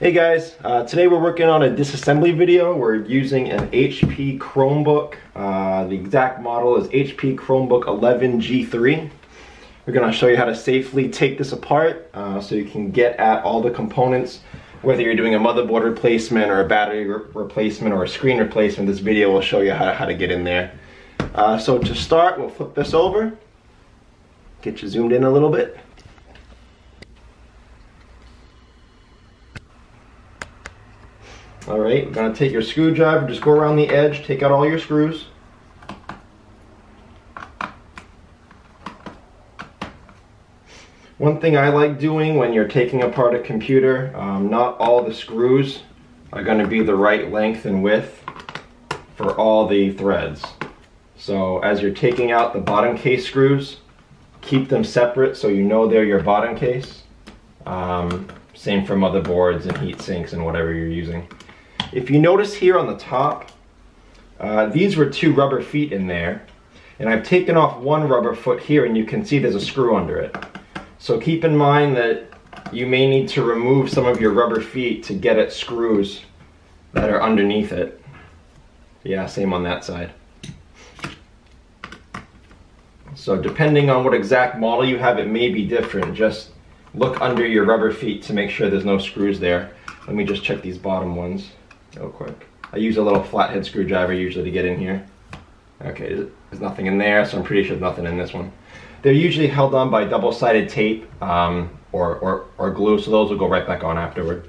Hey guys, uh, today we're working on a disassembly video. We're using an HP Chromebook. Uh, the exact model is HP Chromebook 11G3. We're going to show you how to safely take this apart uh, so you can get at all the components whether you're doing a motherboard replacement or a battery re replacement or a screen replacement. This video will show you how, how to get in there. Uh, so to start, we'll flip this over, get you zoomed in a little bit. All right, you're gonna take your screwdriver, just go around the edge, take out all your screws. One thing I like doing when you're taking apart a computer, um, not all the screws are gonna be the right length and width for all the threads. So as you're taking out the bottom case screws, keep them separate so you know they're your bottom case. Um, same for motherboards and heat sinks and whatever you're using. If you notice here on the top, uh, these were two rubber feet in there, and I've taken off one rubber foot here and you can see there's a screw under it. So keep in mind that you may need to remove some of your rubber feet to get at screws that are underneath it. Yeah, same on that side. So depending on what exact model you have, it may be different. Just look under your rubber feet to make sure there's no screws there. Let me just check these bottom ones real quick. I use a little flathead screwdriver usually to get in here. Okay, there's nothing in there, so I'm pretty sure there's nothing in this one. They're usually held on by double-sided tape um, or, or, or glue, so those will go right back on afterward.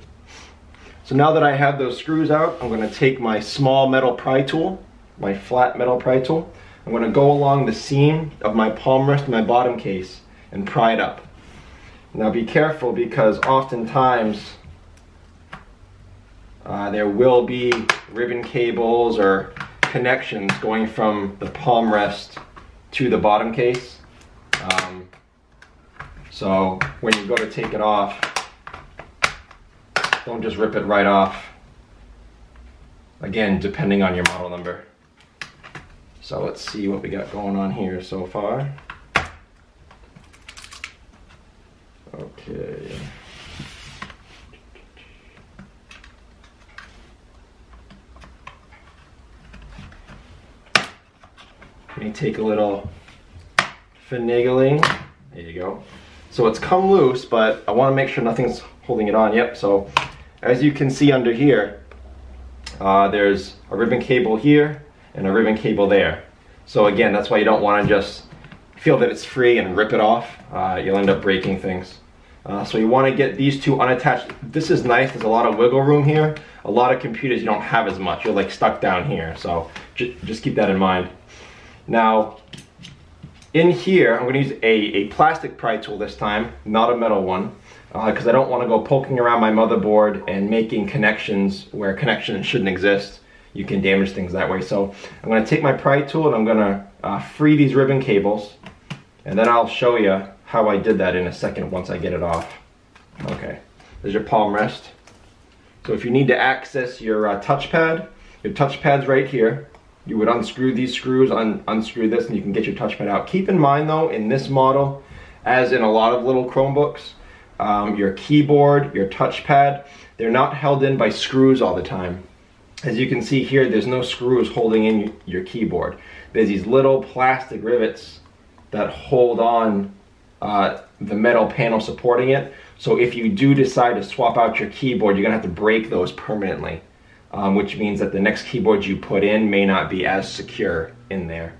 So now that I have those screws out, I'm gonna take my small metal pry tool, my flat metal pry tool. I'm gonna go along the seam of my palm rest and my bottom case and pry it up. Now be careful because oftentimes uh, there will be ribbon cables or connections going from the palm rest to the bottom case. Um, so when you go to take it off, don't just rip it right off. Again, depending on your model number. So let's see what we got going on here so far. Okay. May take a little finagling. There you go. So it's come loose, but I want to make sure nothing's holding it on. Yep, so as you can see under here, uh, there's a ribbon cable here and a ribbon cable there. So again, that's why you don't want to just feel that it's free and rip it off. Uh, you'll end up breaking things. Uh, so you want to get these two unattached. This is nice, there's a lot of wiggle room here. A lot of computers you don't have as much, you're like stuck down here. So just keep that in mind. Now, in here, I'm going to use a, a plastic pry tool this time, not a metal one, because uh, I don't want to go poking around my motherboard and making connections where connections shouldn't exist. You can damage things that way. So I'm going to take my pry tool and I'm going to uh, free these ribbon cables, and then I'll show you how I did that in a second once I get it off. Okay, there's your palm rest. So if you need to access your uh, touchpad, your touchpad's right here. You would unscrew these screws, un unscrew this, and you can get your touchpad out. Keep in mind though, in this model, as in a lot of little Chromebooks, um, your keyboard, your touchpad, they're not held in by screws all the time. As you can see here, there's no screws holding in your keyboard. There's these little plastic rivets that hold on uh, the metal panel supporting it. So if you do decide to swap out your keyboard, you're gonna have to break those permanently um, which means that the next keyboard you put in may not be as secure in there.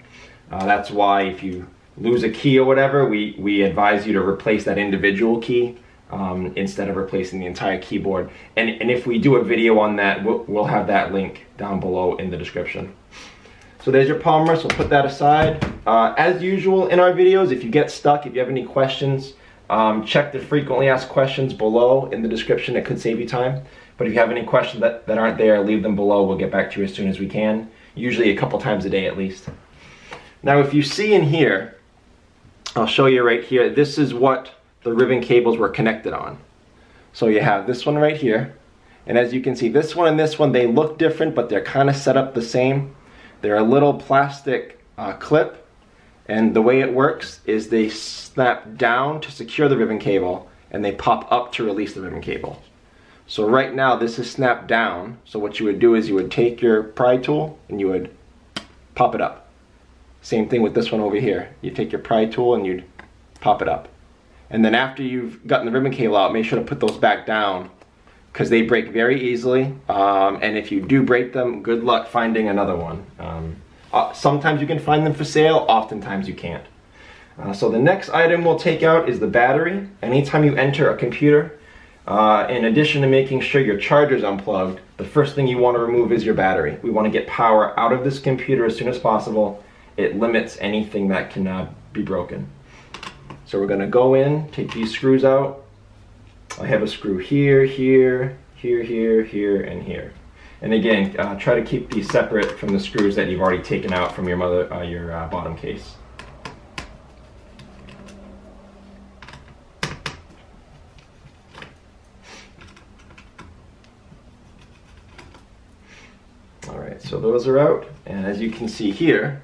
Uh, that's why if you lose a key or whatever, we, we advise you to replace that individual key um, instead of replacing the entire keyboard. And, and if we do a video on that, we'll, we'll have that link down below in the description. So there's your palm rest, we'll put that aside. Uh, as usual in our videos, if you get stuck, if you have any questions, um, check the frequently asked questions below in the description, it could save you time. But if you have any questions that, that aren't there, leave them below. We'll get back to you as soon as we can. Usually a couple times a day at least. Now if you see in here, I'll show you right here, this is what the ribbon cables were connected on. So you have this one right here, and as you can see, this one and this one, they look different, but they're kind of set up the same. They're a little plastic uh, clip, and the way it works is they snap down to secure the ribbon cable, and they pop up to release the ribbon cable. So right now this is snapped down. So what you would do is you would take your pry tool and you would pop it up. Same thing with this one over here. You take your pry tool and you'd pop it up. And then after you've gotten the ribbon cable out, make sure to put those back down because they break very easily. Um, and if you do break them, good luck finding another one. Um, uh, sometimes you can find them for sale, oftentimes you can't. Uh, so the next item we'll take out is the battery. Anytime you enter a computer, uh, in addition to making sure your charger is unplugged, the first thing you want to remove is your battery. We want to get power out of this computer as soon as possible. It limits anything that can uh, be broken. So we're going to go in, take these screws out. I have a screw here, here, here, here, here, and here. And again, uh, try to keep these separate from the screws that you've already taken out from your mother, uh, your uh, bottom case. So those are out, and as you can see here,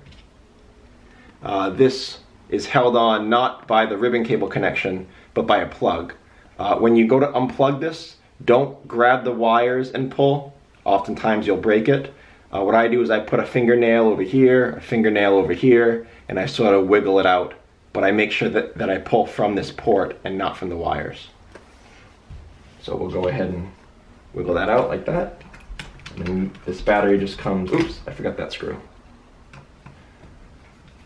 uh, this is held on not by the ribbon cable connection, but by a plug. Uh, when you go to unplug this, don't grab the wires and pull. Oftentimes you'll break it. Uh, what I do is I put a fingernail over here, a fingernail over here, and I sort of wiggle it out. But I make sure that, that I pull from this port and not from the wires. So we'll go ahead and wiggle that out like that. And this battery just comes, oops, I forgot that screw.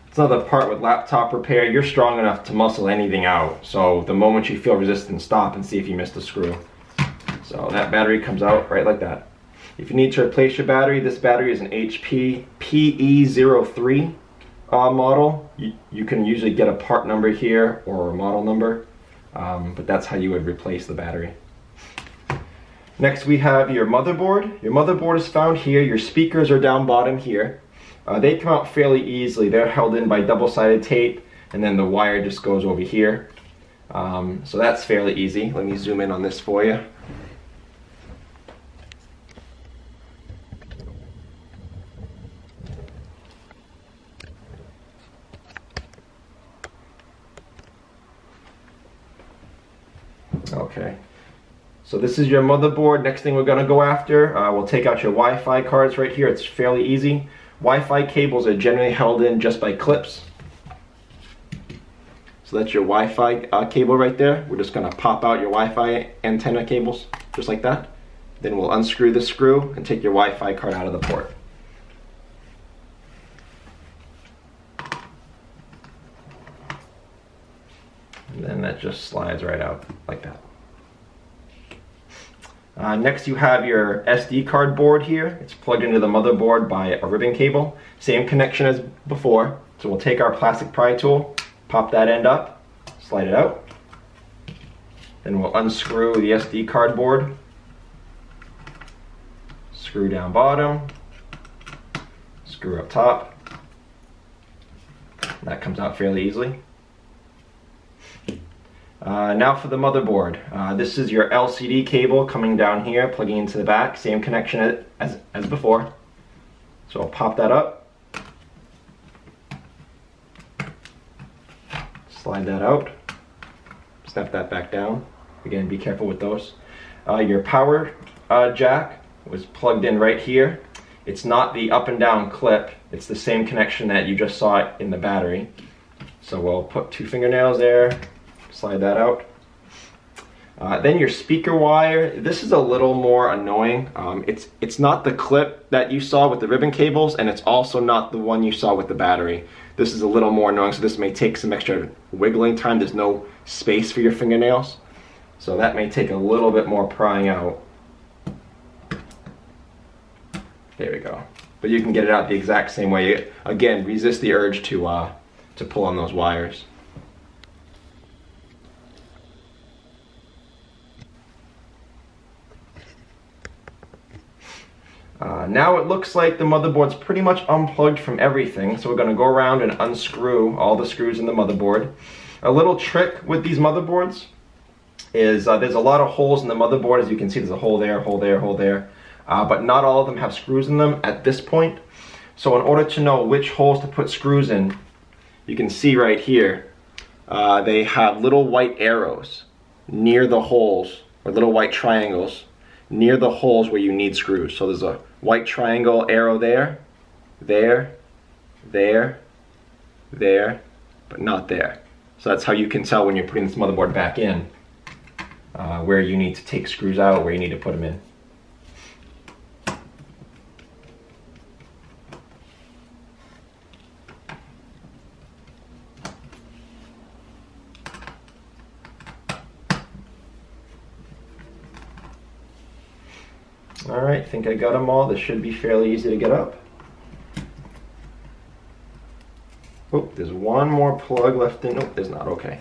It's not the part with laptop repair. You're strong enough to muscle anything out. So the moment you feel resistance, stop and see if you missed a screw. So that battery comes out right like that. If you need to replace your battery, this battery is an HP PE03 uh, model. You, you, can usually get a part number here or a model number, um, but that's how you would replace the battery. Next we have your motherboard. Your motherboard is found here. Your speakers are down bottom here. Uh, they come out fairly easily. They're held in by double-sided tape and then the wire just goes over here. Um, so that's fairly easy. Let me zoom in on this for you. Okay. So this is your motherboard. Next thing we're gonna go after, uh, we'll take out your Wi-Fi cards right here. It's fairly easy. Wi-Fi cables are generally held in just by clips. So that's your Wi-Fi uh, cable right there. We're just gonna pop out your Wi-Fi antenna cables, just like that. Then we'll unscrew the screw and take your Wi-Fi card out of the port. And then that just slides right out like that. Uh, next you have your SD card board here. It's plugged into the motherboard by a ribbon cable. Same connection as before. So we'll take our plastic pry tool, pop that end up, slide it out. Then we'll unscrew the SD card board. Screw down bottom, screw up top. That comes out fairly easily. Uh, now for the motherboard. Uh, this is your LCD cable coming down here, plugging into the back. Same connection as, as before. So I'll pop that up. Slide that out. Snap that back down. Again, be careful with those. Uh, your power uh, jack was plugged in right here. It's not the up and down clip. It's the same connection that you just saw in the battery. So we'll put two fingernails there, slide that out. Uh, then your speaker wire, this is a little more annoying. Um, it's, it's not the clip that you saw with the ribbon cables and it's also not the one you saw with the battery. This is a little more annoying so this may take some extra wiggling time. There's no space for your fingernails. So that may take a little bit more prying out. There we go. But you can get it out the exact same way. Again, resist the urge to, uh, to pull on those wires. Uh, now it looks like the motherboard's pretty much unplugged from everything, so we're going to go around and unscrew all the screws in the motherboard. A little trick with these motherboards is uh, there's a lot of holes in the motherboard. As you can see, there's a hole there, hole there, hole there. Uh, but not all of them have screws in them at this point. So in order to know which holes to put screws in, you can see right here, uh, they have little white arrows near the holes, or little white triangles, near the holes where you need screws. So there's a white triangle arrow there, there, there, there, but not there. So that's how you can tell when you're putting this motherboard back in, uh, where you need to take screws out, where you need to put them in. All right, think I got them all. This should be fairly easy to get up. Oh, there's one more plug left in. Nope, there's not. Okay.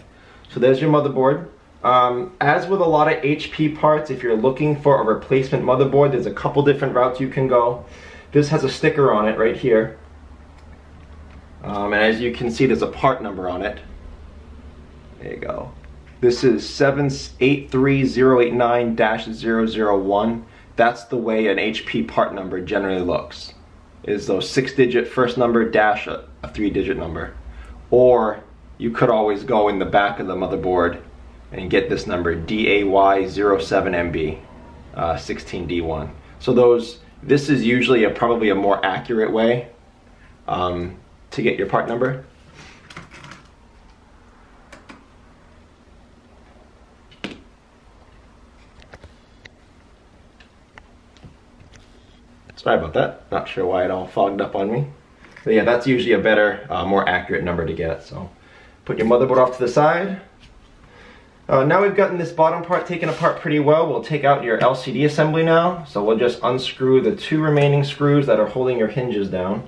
So there's your motherboard. Um, as with a lot of HP parts, if you're looking for a replacement motherboard, there's a couple different routes you can go. This has a sticker on it right here. Um, and as you can see, there's a part number on it. There you go. This is 783089-001 that's the way an HP part number generally looks. Is those six digit first number dash a, a three digit number. Or you could always go in the back of the motherboard and get this number DAY07MB uh, 16D1. So those, this is usually a, probably a more accurate way um, to get your part number. Sorry about that. Not sure why it all fogged up on me. But yeah, that's usually a better, uh, more accurate number to get. So put your motherboard off to the side. Uh, now we've gotten this bottom part taken apart pretty well. We'll take out your LCD assembly now. So we'll just unscrew the two remaining screws that are holding your hinges down.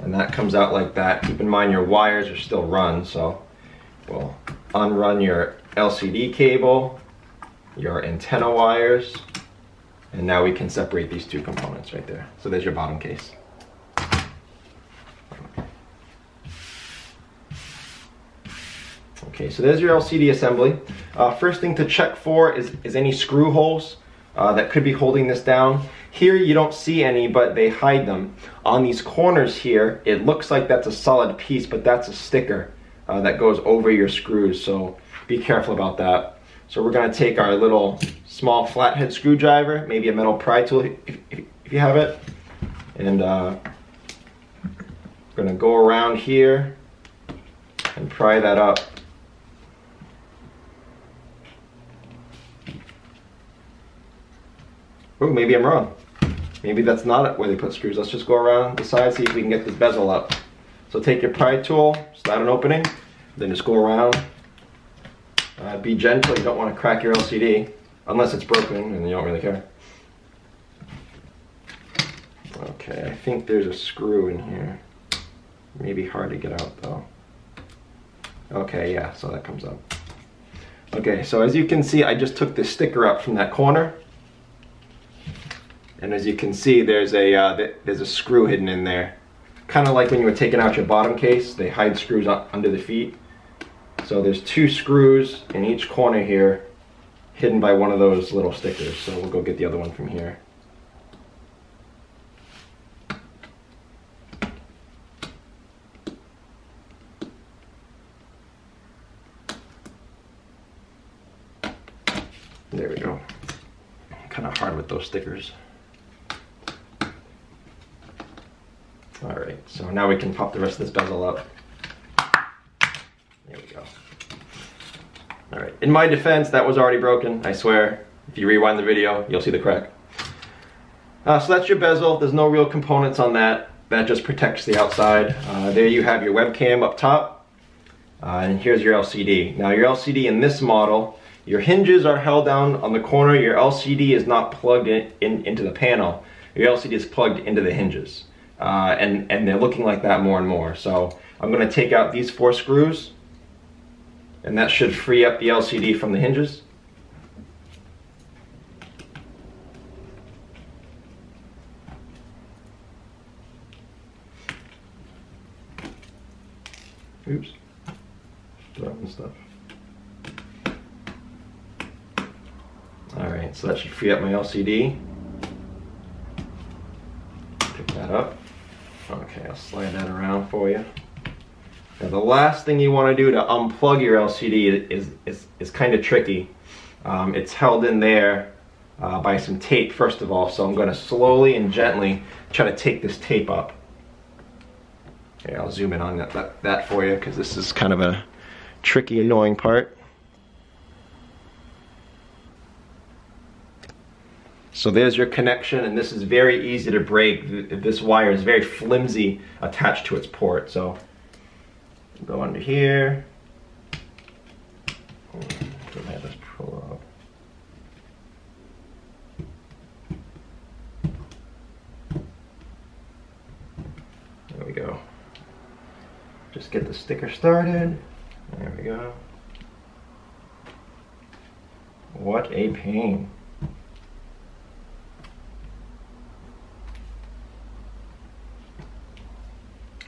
And that comes out like that. Keep in mind your wires are still run, so we'll unrun your LCD cable, your antenna wires, and now we can separate these two components right there. So there's your bottom case. Okay, so there's your LCD assembly. Uh, first thing to check for is, is any screw holes uh, that could be holding this down. Here you don't see any, but they hide them. On these corners here, it looks like that's a solid piece, but that's a sticker uh, that goes over your screws. So be careful about that. So we're gonna take our little small flathead screwdriver, maybe a metal pry tool if, if, if you have it, and uh, we're gonna go around here and pry that up. Oh, maybe I'm wrong. Maybe that's not where they put screws. Let's just go around the side, see if we can get this bezel up. So take your pry tool, start an opening, then just go around be gentle, you don't want to crack your LCD, unless it's broken and you don't really care. Okay, I think there's a screw in here. Maybe hard to get out though. Okay, yeah, so that comes up. Okay, so as you can see, I just took the sticker up from that corner. And as you can see, there's a, uh, there's a screw hidden in there. Kind of like when you were taking out your bottom case, they hide screws under the feet. So there's two screws in each corner here hidden by one of those little stickers. So we'll go get the other one from here. There we go. Kind of hard with those stickers. All right, so now we can pop the rest of this bezel up. There we go. All right, in my defense, that was already broken, I swear. If you rewind the video, you'll see the crack. Uh, so that's your bezel. There's no real components on that. That just protects the outside. Uh, there you have your webcam up top. Uh, and here's your LCD. Now your LCD in this model, your hinges are held down on the corner. Your LCD is not plugged in, in into the panel. Your LCD is plugged into the hinges. Uh, and, and they're looking like that more and more. So I'm gonna take out these four screws and that should free up the LCD from the hinges. Oops, dropping stuff. All right, so that should free up my LCD. Pick that up. Okay, I'll slide that around for you. Now the last thing you want to do to unplug your LCD is, is, is kind of tricky. Um, it's held in there uh, by some tape first of all, so I'm going to slowly and gently try to take this tape up. Okay, I'll zoom in on that, that, that for you because this is kind of a tricky, annoying part. So there's your connection and this is very easy to break. This wire is very flimsy attached to its port. So go under here. This pull up. There we go. Just get the sticker started. There we go. What a pain.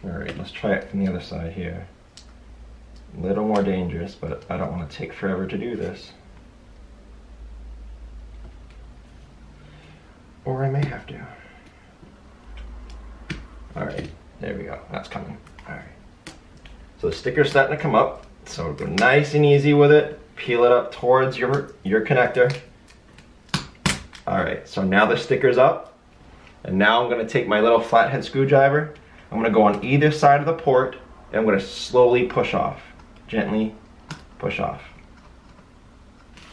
Alright, let's try it from the other side here. A little more dangerous, but I don't want to take forever to do this. Or I may have to. Alright, there we go. That's coming. Alright. So the sticker's starting to come up. So go nice and easy with it. Peel it up towards your, your connector. Alright, so now the sticker's up. And now I'm going to take my little flathead screwdriver I'm gonna go on either side of the port and I'm gonna slowly push off. Gently push off.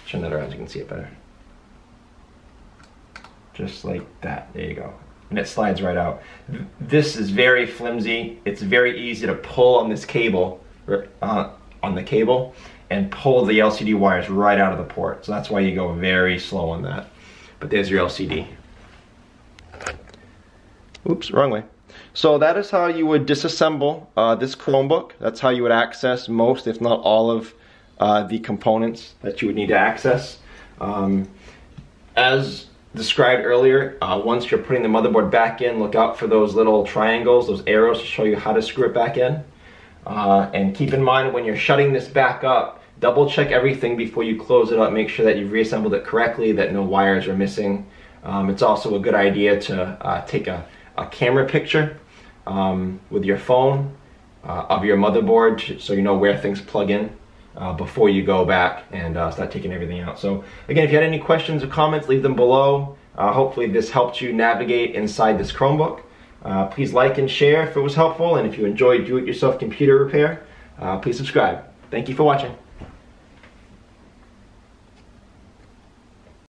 Turn that around so you can see it better. Just like that, there you go. And it slides right out. This is very flimsy. It's very easy to pull on this cable, uh, on the cable, and pull the LCD wires right out of the port. So that's why you go very slow on that. But there's your LCD. Oops, wrong way. So that is how you would disassemble uh, this Chromebook. That's how you would access most, if not all of uh, the components that you would need to access. Um, as described earlier, uh, once you're putting the motherboard back in, look out for those little triangles, those arrows to show you how to screw it back in. Uh, and keep in mind when you're shutting this back up, double check everything before you close it up. Make sure that you've reassembled it correctly, that no wires are missing. Um, it's also a good idea to uh, take a a camera picture um, with your phone uh, of your motherboard so you know where things plug in uh, before you go back and uh, start taking everything out. So again, if you had any questions or comments, leave them below. Uh, hopefully this helped you navigate inside this Chromebook. Uh, please like and share if it was helpful and if you enjoyed do-it-yourself computer repair, uh, please subscribe. Thank you for watching.